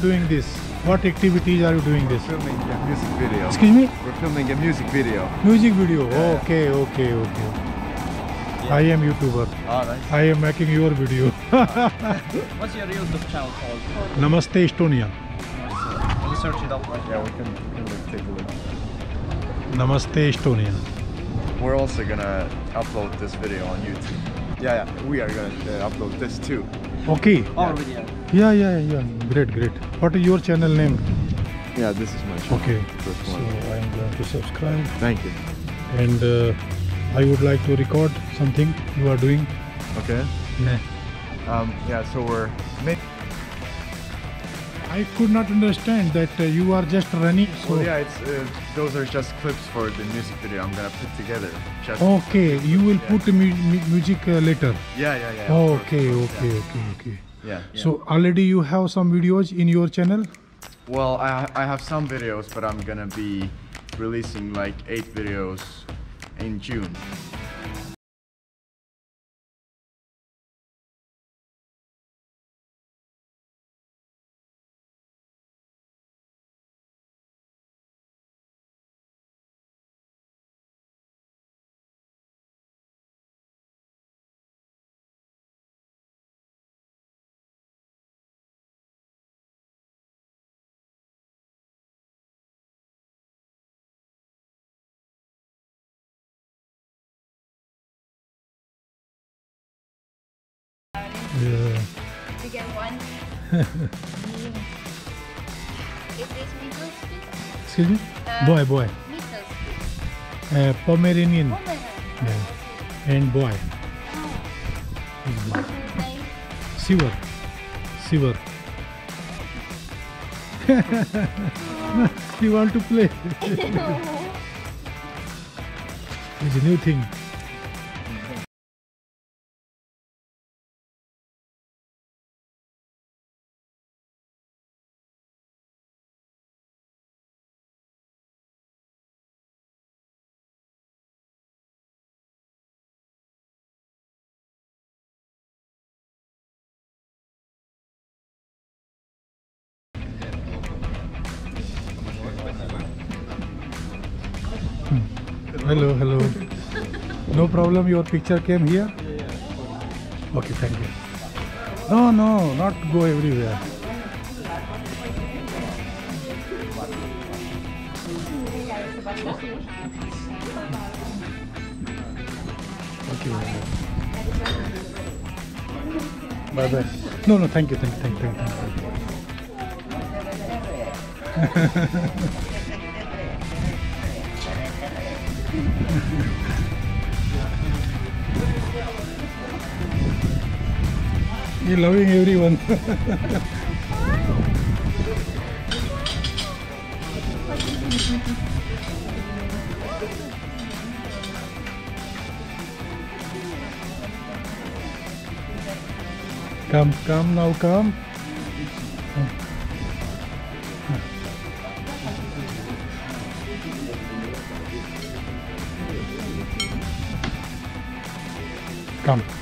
doing this? What activities are you doing this? filming a music video. Excuse me? We're filming a music video. Music video. Yeah. Okay, okay, okay. I am YouTuber. Nice. I am making your video. What's your YouTube channel called? Namaste Estonia. Can you search it up right Yeah, we can, we can take a look. Namaste Estonia. We're also gonna upload this video on YouTube. Yeah, yeah, we are gonna uh, upload this too. Okay. Our video. Yeah, yeah, yeah. Yeah. Great, great. What is your channel name? Yeah, this is my channel. Okay. So. I am going to subscribe. Thank you. And uh, I would like to record something you are doing. Okay. Yeah. Um, yeah, so we're I could not understand that uh, you are just running. So well, yeah, it's uh, those are just clips for the music video I'm gonna put together. Just okay, you will Yeah. put mu- mu- music uh, later. Yeah, yeah, yeah. of course, Okay, course, okay, okay, okay. Yeah. So already you have some videos in your channel. Well, I, I have some videos, but I'm gonna be releasing like eight videos in June. Yeah. You get one. Is this middle stick? Excuse me. Uh, Boy, boy. Middle stick. Uh, Pomeranian. Pomeranian. Yeah. And boy. His name? Siver. Siver. you want to play? It's a new thing. Hello, hello. No problem, your picture came here? Okay, thank you. No, no, not go everywhere. Okay, bye bye. No, no, thank you, thank you, thank you, thank you. You're loving everyone. come, come now, come. Come.